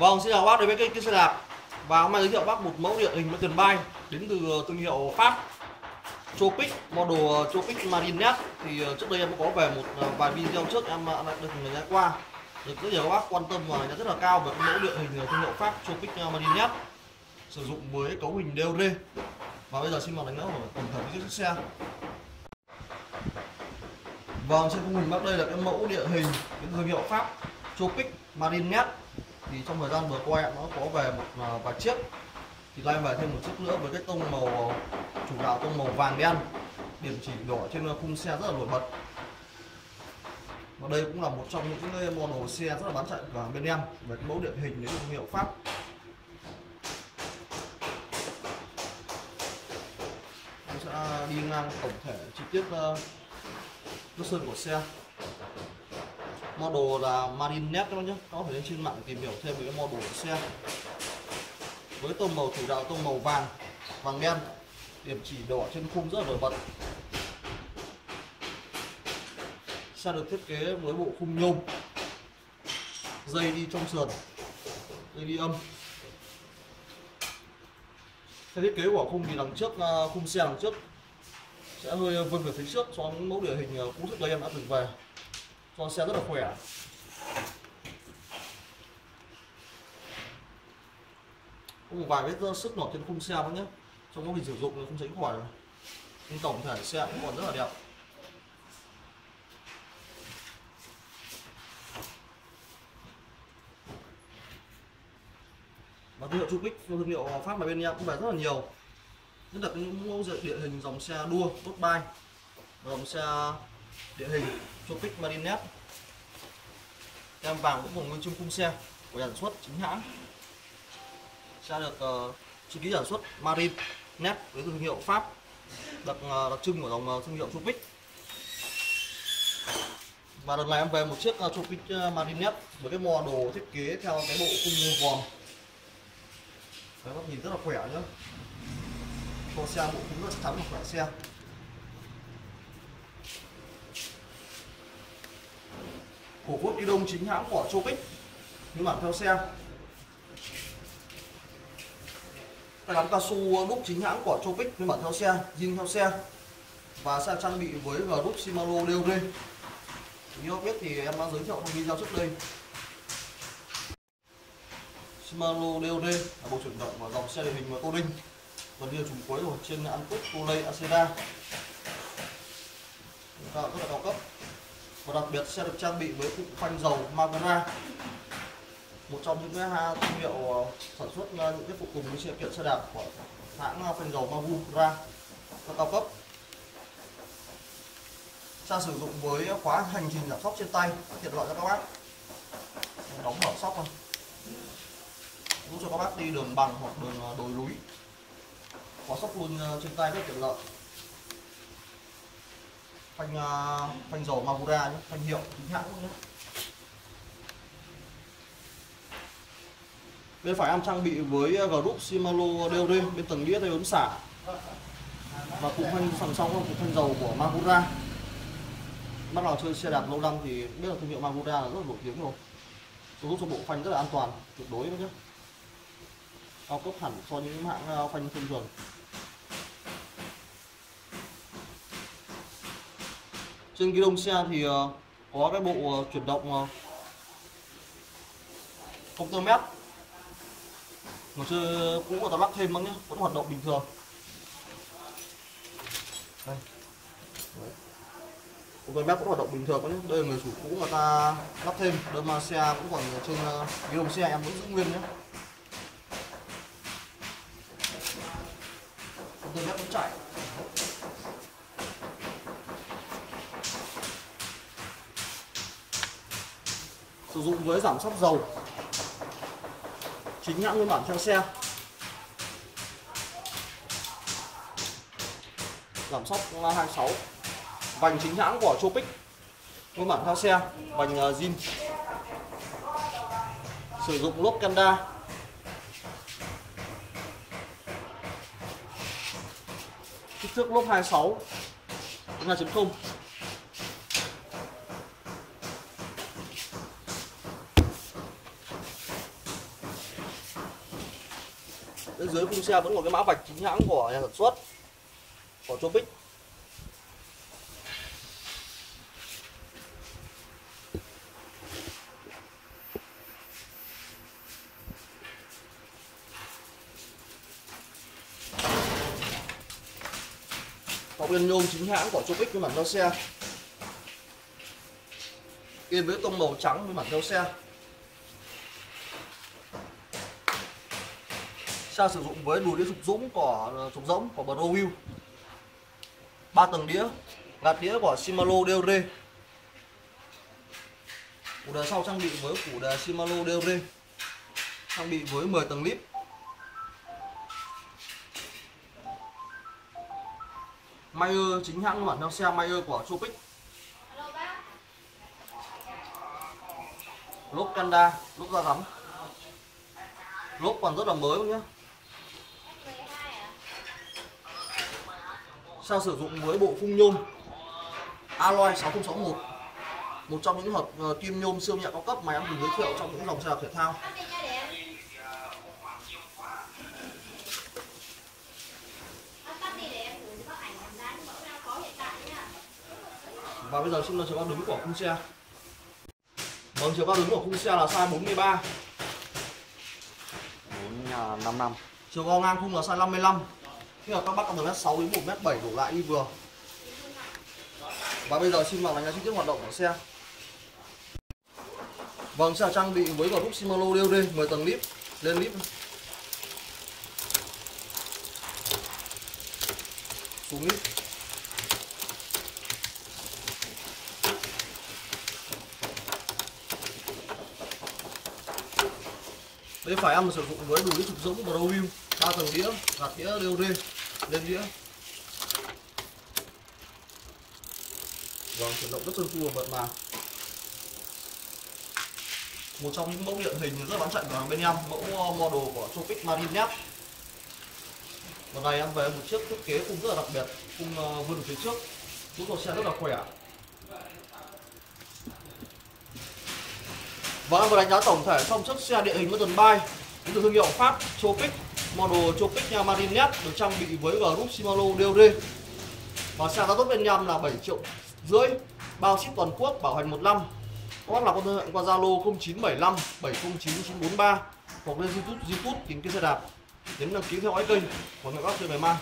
Vâng, xin chào bác đến với kênh xe đạp. Và hôm nay giới thiệu bác một mẫu địa hình tiền bay đến từ ờ, thương hiệu Pháp. Chopic model ờ, Chopic Marinet Thì ờ, trước đây em có về một vài video trước em đã được người nghe qua. Được rất nhiều các bác quan tâm và đánh giá rất là cao về mẫu địa hình thương hiệu Pháp Chopic Marinet Sử dụng với cấu hình DOD Và bây giờ xin mời đánh giá của tổng thể chiếc xe. Vâng, trên khung hình bác đây là cái mẫu địa hình cái thương hiệu Pháp Chopic Marinet thì trong thời gian vừa qua em nó có về một à, vài chiếc. Thì lai về thêm một chiếc nữa với cái tông màu à, chủ đạo tông màu vàng đen. Điểm chỉ đỏ trên à, khung xe rất là nổi bật. Và đây cũng là một trong những cái model xe rất là bán chạy của bên em về cái mẫu điện hình đến thương hiệu Pháp. Tôi sẽ đi ngang tổng thể chi tiết uh, sơn của xe model là Marinet các bác nhé có thể lên trên mạng tìm hiểu thêm về cái model của xe với tông màu chủ đạo, tông màu vàng vàng đen. Điểm chỉ đỏ trên khung rất là nổi bật. Xe được thiết kế với bộ khung nhôm. Dây đi trong sườn, dây đi âm. Theo thiết kế của khung thì đằng trước à, khung xe đằng trước sẽ hơi vươn về phía trước, so với mẫu địa hình à, cũ trước đây em đã từng về con xe rất là khỏe có một vài vết sức nổi trên khung xe đó nhé trong quá trình sử dụng không tránh khỏi nhưng tổng thể xe cũng còn rất là đẹp. Và thương hiệu Chupic thương hiệu Pháp mà bên em cũng về rất là nhiều. Nhất là những mẫu địa hình dòng xe đua, tốt bay. Dòng xe địa hình Tropic Marinet tem vàng cũng cùng nguyên chung khung xe của sản xuất chính hãng. Xe được uh, chữ ký sản xuất marinette với thương hiệu Pháp đặc uh, đặc trưng của dòng uh, thương hiệu Tropic. Và lần này em về một chiếc uh, Tropic với cái mò đồ thiết kế theo cái bộ khung vòm. Đấy, nó nhìn rất là khỏe nhá. Con xe bộ cũng rất trắng và khỏe xe. Của quốc đi đông chính hãng của Chopic nhưng bản theo xe. Tay gắn cao su đúc chính hãng của Chopic nhưng bản theo xe zin theo xe. Và xe trang bị với group Shimano DOD như biết thì em đã giới thiệu trong video trước đây. Shimano DOD là bộ chuyển động và dòng xe địa hình và tô đinh gần như trùng cuối rồi trên Antuc, Foley, Acera. Rất là cao cấp và đặc biệt sẽ được trang bị với cụm phanh dầu Magura một trong những cái thương hiệu ờ, sản xuất những cái phụ tùng với sự kiện, xe đạp của hãng ờ, phanh dầu Magura và cao cấp. Ta sử dụng với khóa hành trình giảm sóc trên tay, tiện lợi cho các bác. Đóng mở sóc thôi. Giúp cho các bác đi đường bằng hoặc đường ờ, đồi núi. Có sóc luôn trên tay rất tiện lợi phanh uh, phanh dầu Magura nhé phanh hiệu chính hãng. Nhé bên phải em trang bị với ờ, group Shimano DOD bên tầng đĩa tay ốm xả. Và cụm phanh phần sau là cụm phanh dầu của Magura. Bắt đầu chơi xe đạp lâu năm thì biết là thương hiệu Magura là rất là nổi tiếng rồi. Giúp cho bộ phanh rất là an toàn tuyệt đối nhé cao cấp hẳn so với những hãng ờ, phanh thông thường. Trên ghi đông xe thì ờ, có cái bộ ờ, chuyển động công tơ mét một chưa cũ người ta lắp thêm nữa nhé vẫn hoạt động bình thường. Đây. Công tơ mét vẫn hoạt động bình thường nhé đây là người chủ cũ người ta lắp thêm. Đơn mà xe cũng còn trên ờ, ghi đông xe, em vẫn giữ nguyên nhé công tơ mét vẫn chạy. Sử dụng với giảm sóc dầu. Chính hãng nguyên bản theo xe. Giảm sóc 26 vành chính hãng của Chopic nguyên bản theo xe, vành à, zin. Sử dụng lốp Kanda kích thước lốp 26 2.0 bên dưới khung xe vẫn có cái mã vạch chính hãng của nhà sản xuất, của Tropic. Có yên nhôm chính hãng của Tropic với bản theo xe yên với tông màu trắng với bản theo xe ta sử dụng với đùi đĩa sụp dũng của ờ, sụp rỗng của Pro Wheel ba tầng đĩa, gạt đĩa của Shimano DOR củ đề sau trang bị với củ đề Shimano DOR trang bị với 10 tầng lip Mayer, chính hãng bản theo xe Mayer của Chopic lốp CanDa lốp da rắn. Lốp còn rất là mới nhé xe sử dụng với bộ khung nhôm? Alloy 6061 một. Trong những hợp uh, kim nhôm siêu nhẹ cao cấp mà em từng giới thiệu trong những dòng xe thể thao. Và bây giờ xin là chiều cao đứng của khung xe. Vâng chiều cao đứng của khung xe là size 43 4 năm chiều cao ngang khung là size 55 khi mà các bác có từ mét sáu đến một mét bảy đổ lại đi vừa. Và bây giờ xin vào đánh giá chi tiết hoạt động của xe. Vâng xe trang bị với group Shimano DOD 10 tầng lip lên lip xuống lip đây phải em sử dụng với đủ trục giống Pro Wheel ba tầng đĩa gạt đĩa đều lên lên đĩa. Vâng chuyển động rất trơn tru và mượt mà. Một trong những mẫu điện hình rất bán chạy của hàng bên em, mẫu ờ, model của Tropic Marine nhé lần này em về một chiếc thiết kế cũng rất là đặc biệt khung ờ, vươn vươn phía trước. Cũng tôi xe rất là khỏe. Và em vừa đánh giá tổng thể trong chiếc xe địa hình Mountain Bike đến từ thương hiệu Pháp, Tropic model Tropic nha Marinet được trang bị với group Shimano DOD và xe giá tốt bên nhâm là 7 triệu rưỡi, bao ship toàn quốc, bảo hành 1 năm. Các bác là con liên qua Zalo 0975 709 943 hoặc lên YouTube YouTube tìm cái xe đạp đến đăng ký theo dõi kênh. Và mẹ bác chơi ngày mai